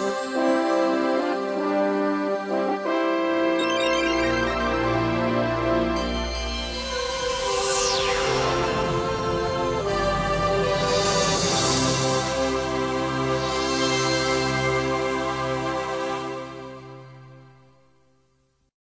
Música